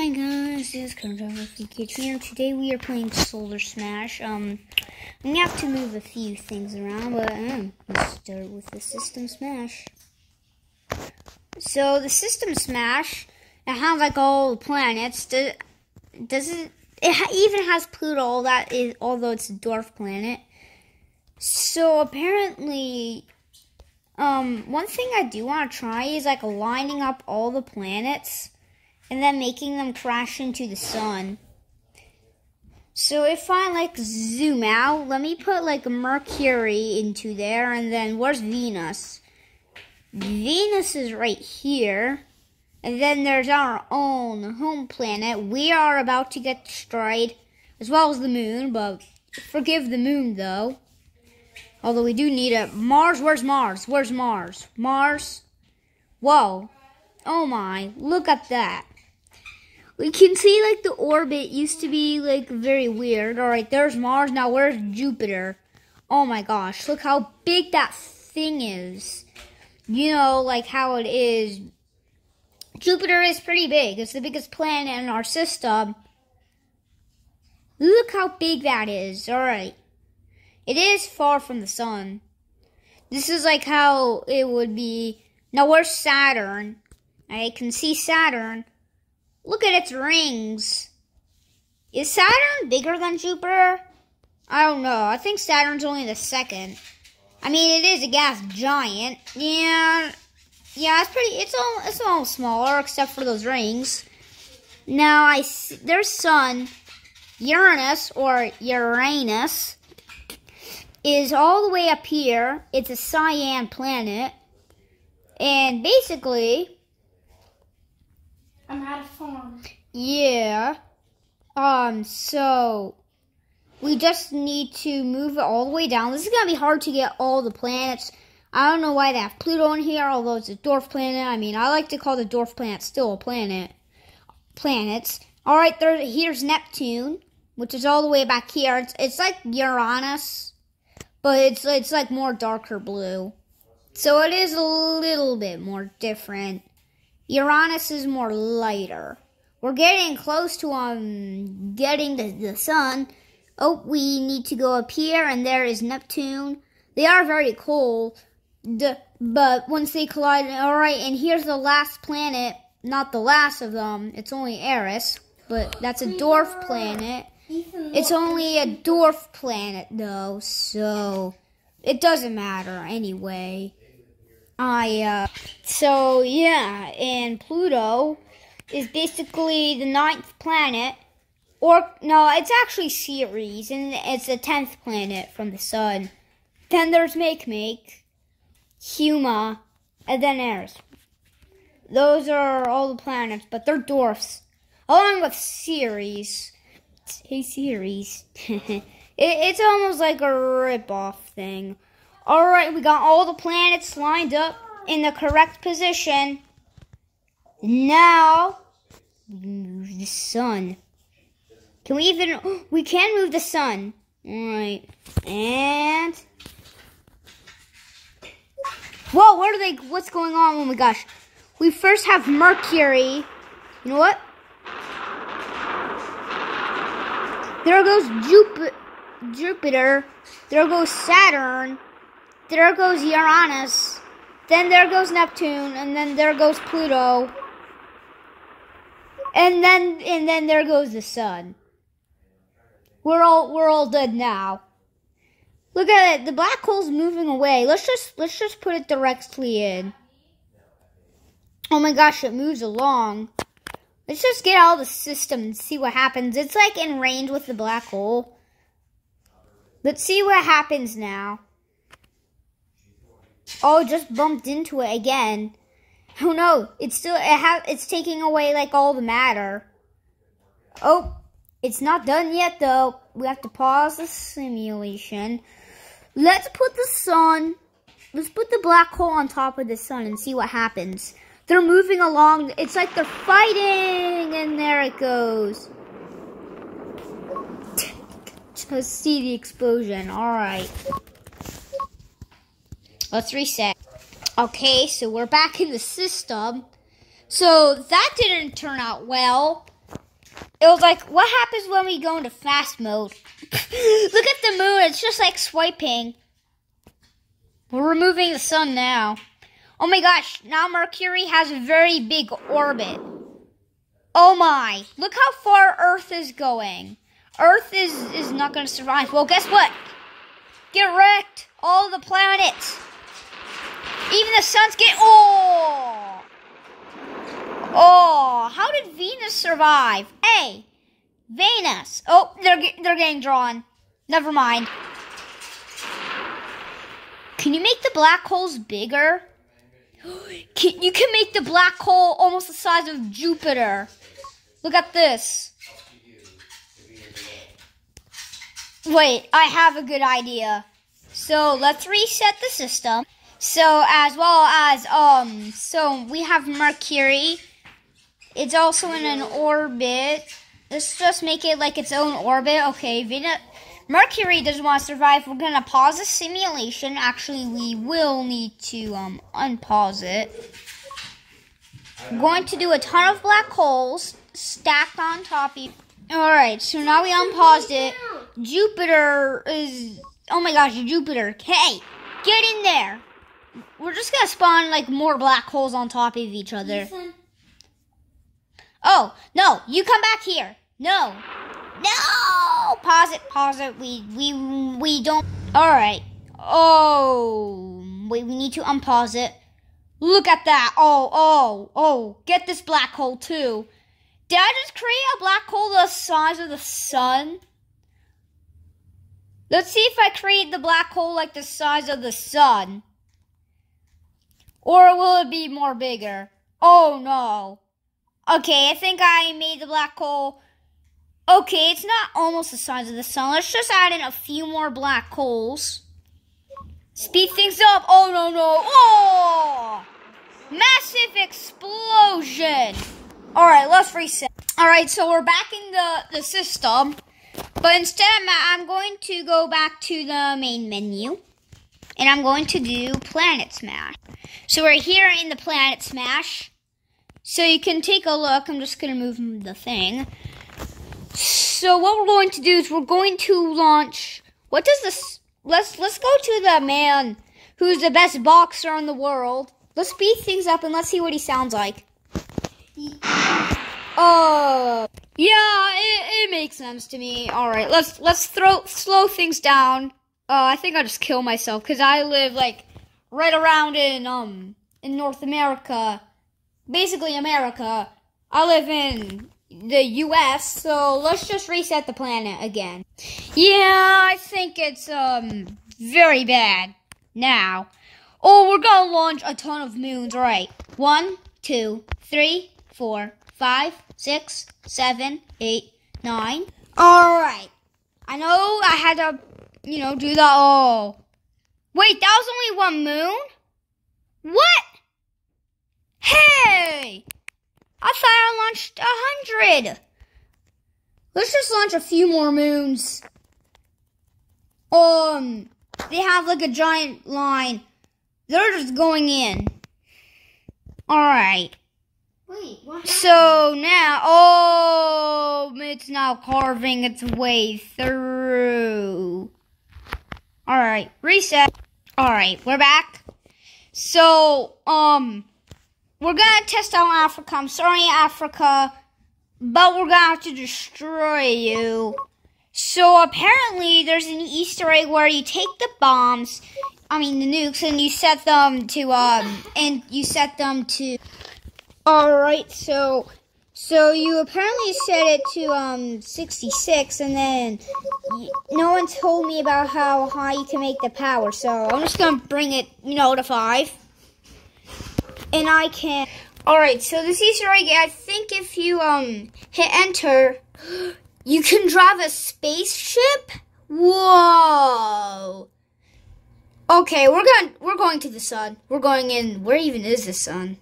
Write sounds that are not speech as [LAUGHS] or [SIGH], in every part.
Hi guys, this is Cartography Kid here. Today we are playing Solar Smash. Um, I'm gonna have to move a few things around, but um, let's start with the System Smash. So the System Smash, it has like all the planets. Does does it? It even has Pluto. That is, although it's a dwarf planet. So apparently, um, one thing I do want to try is like lining up all the planets and then making them crash into the sun. So if I like zoom out, let me put like Mercury into there and then where's Venus? Venus is right here. And then there's our own home planet. We are about to get destroyed as well as the moon, but forgive the moon though. Although we do need a Mars. Where's Mars? Where's Mars? Mars. Whoa. Oh my. Look at that. We can see like the orbit used to be like very weird. Alright, there's Mars. Now where's Jupiter? Oh my gosh. Look how big that thing is. You know, like how it is. Jupiter is pretty big. It's the biggest planet in our system. Look how big that is. Alright. It is far from the sun. This is like how it would be. Now, where's Saturn? I can see Saturn. Look at its rings. Is Saturn bigger than Jupiter? I don't know. I think Saturn's only the second. I mean, it is a gas giant. Yeah, yeah, it's pretty. It's all. It's all smaller, except for those rings. Now, I there's Sun, Uranus or Uranus is all the way up here. It's a cyan planet. And basically, I'm. Yeah. Um, so we just need to move it all the way down. This is gonna be hard to get all the planets. I don't know why they have Pluto in here, although it's a dwarf planet. I mean, I like to call the dwarf planet still a planet. Planets. Alright, there here's Neptune, which is all the way back here. It's it's like Uranus but it's it's like more darker blue. So it is a little bit more different. Uranus is more lighter. We're getting close to um getting the, the sun. Oh, we need to go up here, and there is Neptune. They are very the, but once they collide, all right. And here's the last planet. Not the last of them. It's only Eris, but that's a dwarf planet. It's only a dwarf planet, though, so it doesn't matter anyway. I, uh, so yeah, and Pluto is basically the ninth planet, or, no, it's actually Ceres, and it's the tenth planet from the sun. Then there's Makemake, Haumea, and then Eris. Those are all the planets, but they're dwarfs, along with Ceres. Hey Ceres. [LAUGHS] it, it's almost like a rip-off thing. Alright, we got all the planets lined up in the correct position. Now, we move the sun. Can we even, [GASPS] we can move the sun. Alright, and, whoa, what are they, what's going on? Oh my gosh. We first have Mercury. You know what? There goes Jup Jupiter. There goes Saturn. There goes Uranus. Then there goes Neptune, and then there goes Pluto. And then and then there goes the sun. We're all we're all dead now. Look at it. The black hole's moving away. Let's just let's just put it directly in. Oh my gosh, it moves along. Let's just get of the system and see what happens. It's like in range with the black hole. Let's see what happens now. Oh, just bumped into it again. Oh no, it's still it ha it's taking away like all the matter. Oh, it's not done yet though. We have to pause the simulation. Let's put the sun, let's put the black hole on top of the sun and see what happens. They're moving along. It's like they're fighting, and there it goes. [LAUGHS] Just see the explosion. All right. Let's reset. Okay, so we're back in the system. So that didn't turn out well. It was like, what happens when we go into fast mode? [LAUGHS] Look at the moon. It's just like swiping. We're removing the sun now. Oh my gosh, now Mercury has a very big orbit. Oh my, look how far Earth is going. Earth is, is not going to survive. Well, guess what? Get wrecked. All the planets. Even the suns get. Oh! Oh, how did Venus survive? Hey, Venus. Oh, they're, they're getting drawn. Never mind. Can you make the black holes bigger? [GASPS] Can, you can make the black hole almost the size of Jupiter. Look at this. Wait, I have a good idea. So let's reset the system. So as well as um, so we have Mercury. It's also in an orbit. Let's just make it like its own orbit. Okay, Venus. Mercury doesn't want to survive. We're gonna pause the simulation. Actually, we will need to um unpause it. We're going to do a ton of black holes stacked on top of. All right, so now we unpaused it. Jupiter is. Oh my gosh, Jupiter. Hey, get in there. We're just gonna spawn like more black holes on top of each other. Ethan, Oh, no, you come back here. No. No! Pause it, pause it. We we we don't Alright. Oh wait, we need to unpause it. Look at that. Oh, oh, oh. Get this black hole too. Did I just create a black hole the size of the sun? Let's see if I create the black hole like the size of the sun. Or will it be more bigger? Oh no. Okay, I think I made the black hole. Okay, it's not almost the size of the sun. Let's just add in a few more black holes. Speed things up. Oh, no, no. Oh! Massive explosion. All right, let's reset. All right, so we're back in the, the system. But instead, I'm, I'm going to go back to the main menu. And I'm going to do Planet Smash. So we're here in the Planet Smash. So you can take a look. I'm just going to move the thing. So what we're going to do is we're going to launch. What does this? Let's let's go to the man who's the best boxer in the world. Let's speed things up and let's see what he sounds like. Oh, yeah, it, it makes sense to me. All right, let's let's throw slow things down. Uh, I think I'll just kill myself because I live like right around in um in North America, basically America. I live in the U.S., so let's just reset the planet again. Yeah, I think it's um very bad now. Oh, we're gonna launch a ton of moons. All right, one, two, three, four, five, six, seven, eight, nine. All right. I know I had to, you know, do that oh. Wait, that was only one moon. What? Hey! I thought I launched a hundred. Let's just launch a few more moons. Um, they have like a giant line. They're just going in. All right. wait, what happened? So now, oh, it's now carving its way through. All right, reset. All right, we're back. So, um, we're gonna test out Africa. I'm sorry, Africa, but we're gonna have to destroy you. So apparently, there's an Easter egg where you take the bombs, I mean the nukes, and you set them to um, and you set them to. All right, so so you apparently set it to um 66, and then no one told me about how high you can make the power. So I'm just gonna bring it, you know, to five, and I can. All right, so this Easter egg, I think if you um hit enter, [GASPS] you can drive a spaceship. Whoa. Okay, we're going we're going to the sun. We're going in. Where even is the sun?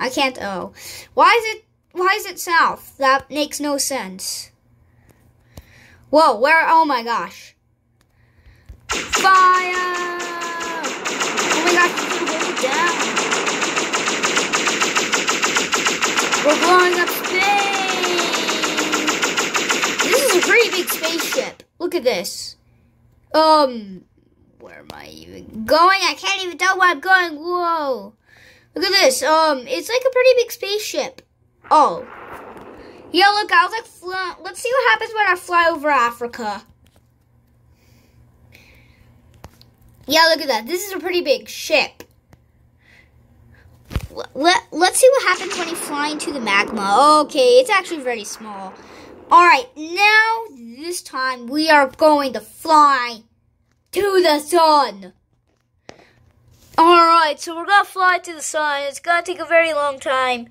I can't. Oh, why is it? Why is it south? That makes no sense. Whoa, where? Oh my gosh. Fire! Oh my gosh, down. We're blowing up space! This is a pretty big spaceship. Look at this. Um, where am I even going? I can't even tell where I'm going. Whoa. Look at this. Um, it's like a pretty big spaceship. Oh. Yeah, look, I was like, let's see what happens when I fly over Africa. Yeah, look at that. This is a pretty big ship. Let, let's see what happens when you fly into the magma. Okay, it's actually very small. Alright, now this time we are going to fly to the sun. Alright, so we're gonna fly to the sun. It's gonna take a very long time.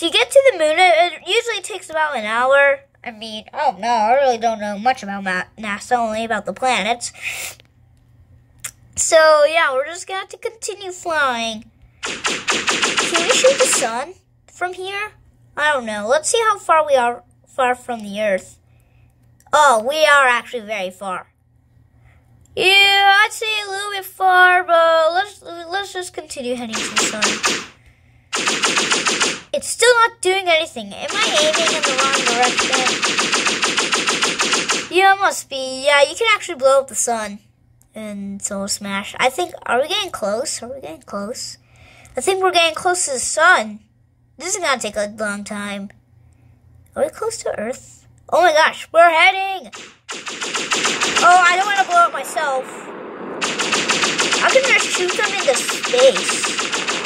To get to the moon, it, it usually takes about an hour. I mean, don't know. I really don't know much about NASA, only about the planets. So, yeah, we're just gonna have to continue flying. Can we shoot the sun from here? I don't know. Let's see how far we are far from the Earth. Oh, we are actually very far. Yeah, I'd say a little bit far, but let's let's just continue heading to the sun. It's still not doing anything. Am I aiming in the wrong direction? Yeah, must be. Yeah, you can actually blow up the sun and Solar Smash. I think, are we getting close? Are we getting close? I think we're getting close to the sun. This is gonna take a long time. Are we close to Earth? Oh my gosh, we're heading! Oh, I don't want to blow up myself. I can just shoot them into space.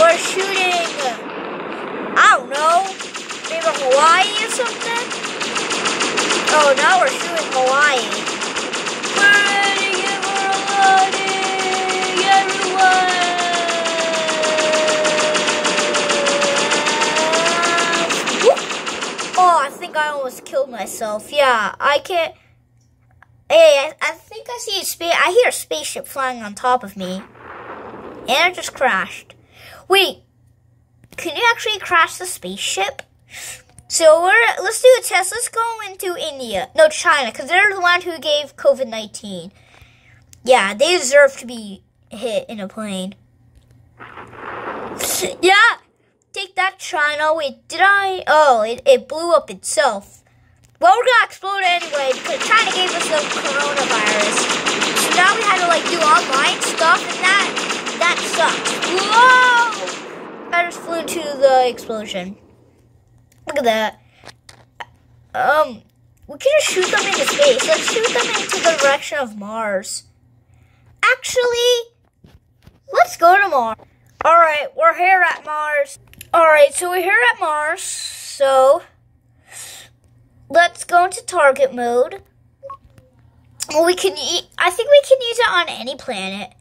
We're shooting, I don't know, maybe Hawaii or something? Oh, now we're shooting Hawaii. Oh, I think I almost killed myself. Yeah, I can't. Hey, I, I think I see a space. I hear a spaceship flying on top of me, and it just crashed. Wait, can you actually crash the spaceship? So we're let's do a test. Let's go into India, no China, because they're the one who gave COVID nineteen. Yeah, they deserve to be hit in a plane. [LAUGHS] yeah, Take that, China. Wait, did I? Oh, it, it blew up itself. Well, we're gonna explode anyway because China gave us the coronavirus. So now we had to like do online stuff, and that that sucks. Into the explosion. Look at that. Um, we can just shoot them into space. Let's shoot them into the direction of Mars. Actually, let's go to Mars. All right, we're here at Mars. Alright, so we're here at Mars, so let's go into target mode. Well, we can, eat. I think we can use it on any planet.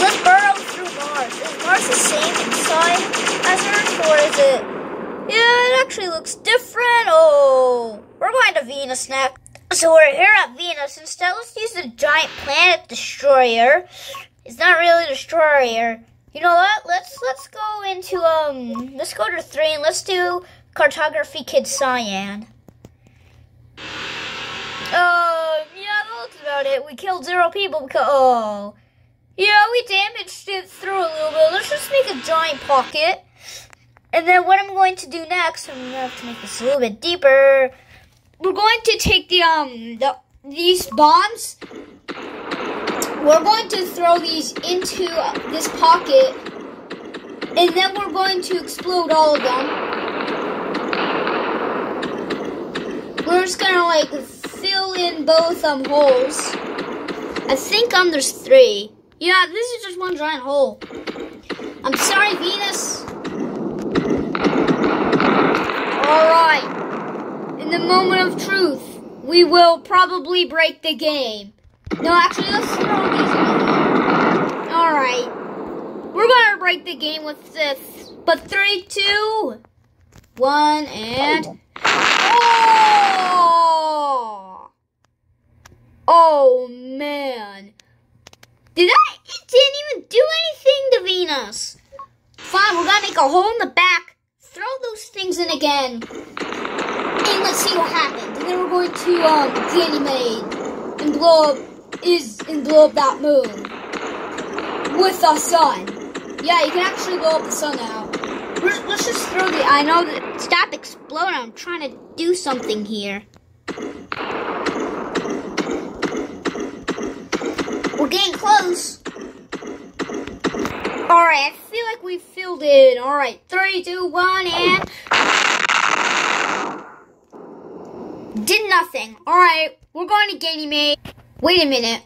Let's burrow through Mars. Is Mars the same inside as Earth, or is it? Yeah, it actually looks different. Oh, we're going to Venus next. So we're here at Venus. Instead, let's use the giant planet destroyer. It's not really a destroyer. You know what? Let's let's go into um let's go to three and let's do cartography kid cyan. About it. We killed zero people because oh yeah, we damaged it through a little bit. Let's just make a giant pocket. And then what I'm going to do next, I'm gonna have to make this a little bit deeper. We're going to take the um the these bombs we're going to throw these into this pocket, and then we're going to explode all of them. We're just gonna like fill in both um holes. I think um there's three. Yeah, this is just one giant hole. I'm sorry, Venus. Alright. In the moment of truth, we will probably break the game. No, actually, let's throw these in Alright. We're gonna break the game with this. But three, two, one, and... Oh! Oh, man. Did I? It didn't even do anything to Venus. Fine, we're gonna make a hole in the back. Throw those things in again. And let's see what happens. And then we're going to um, Ganymede and blow up is and blow up that moon with the sun. Yeah, you can actually blow up the sun now. Let's just throw the. I know that. Stop exploding. I'm trying to do something here. We're getting close. Alright, I feel like we filled in. Alright, three, two, one, and... Did nothing. Alright, we're going to Ganymede. Wait a minute.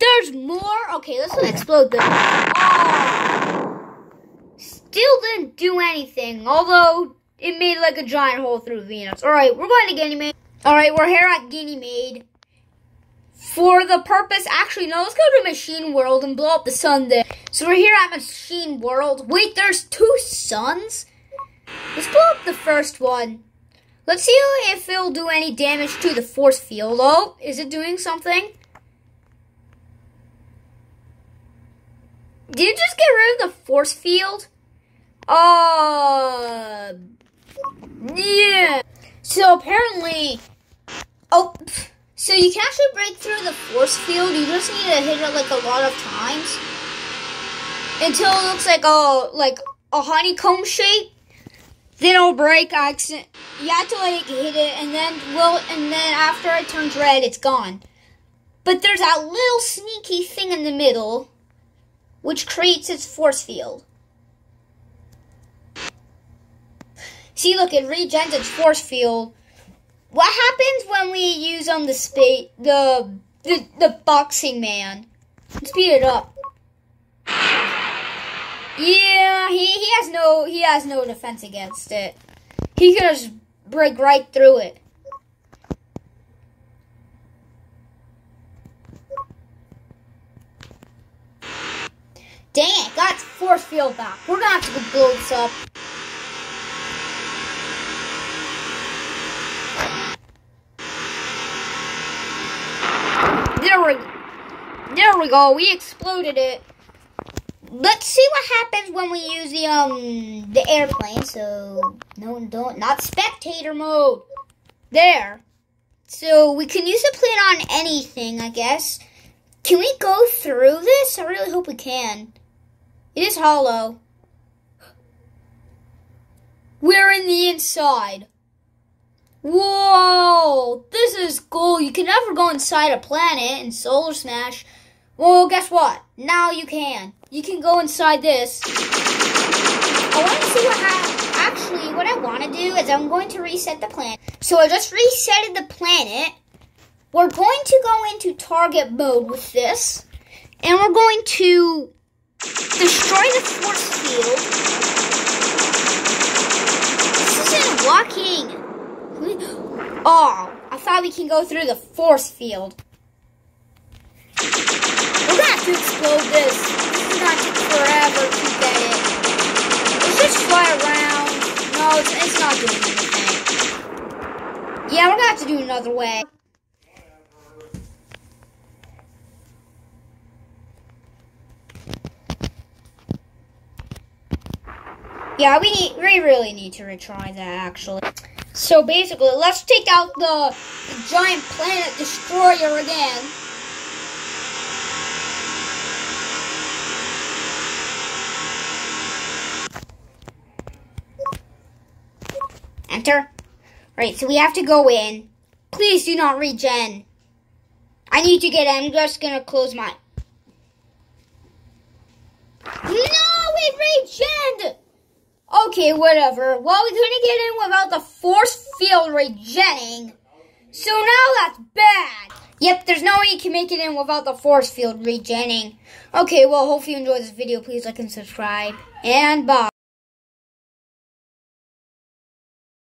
There's more? Okay, let's explode this. Oh. Ah. Still didn't do anything, although it made like a giant hole through Venus. Alright, we're going to Ganymede. Alright, we're here at Ganymede. For the purpose, actually, no, let's go to Machine World and blow up the sun there. So we're here at Machine World. Wait, there's two suns? Let's blow up the first one. Let's see if it'll do any damage to the force field. Oh, is it doing something? Did it just get rid of the force field? Uh, yeah. So apparently, oh, so you can actually break through the force field. You just need to hit it like a lot of times until it looks like a like a honeycomb shape. Then it'll break. Accident. You have to like hit it, and then will, and then after it turns red, it's gone. But there's that little sneaky thing in the middle which creates its force field. See, look, it regens its force field. What happens when we use on um, the speed the, the the boxing man? Speed it up. Yeah, he, he has no he has no defense against it. He can just break right through it. Dang it, got force field back. We're gonna have to go build this up. We, go. We exploded it. Let's see what happens when we use the um the airplane. So no, don't not spectator mode. There. So we can use the plane on anything, I guess. Can we go through this? I really hope we can. It is hollow. We're in the inside. Whoa! This is cool. You can never go inside a planet in Solar Smash. Well, guess what? Now you can. You can go inside this. I want to see what happens. Actually, what I want to do is I'm going to reset the planet. So I just resetted the planet. We're going to go into target mode with this. And we're going to Destroy the force field. This isn't walking. [GASPS] Oh, I thought we can go through the force field. To explode this. Is gonna take forever to get it. Let's just fly around. No, it's, it's not doing anything. Yeah, we're gonna have to do another way. Yeah, we need, we really need to retry that actually. So basically, let's take out the, the giant planet destroyer again. Enter. Right, so we have to go in. Please do not regen. I need to get in. I'm just gonna close my... No, it regened! Okay, whatever. Well, we couldn't get in without the force field regenning. So now that's bad. Yep, there's no way you can make it in without the force field regenning. Okay, well, hopefully you enjoyed this video. Please like and subscribe. And bye.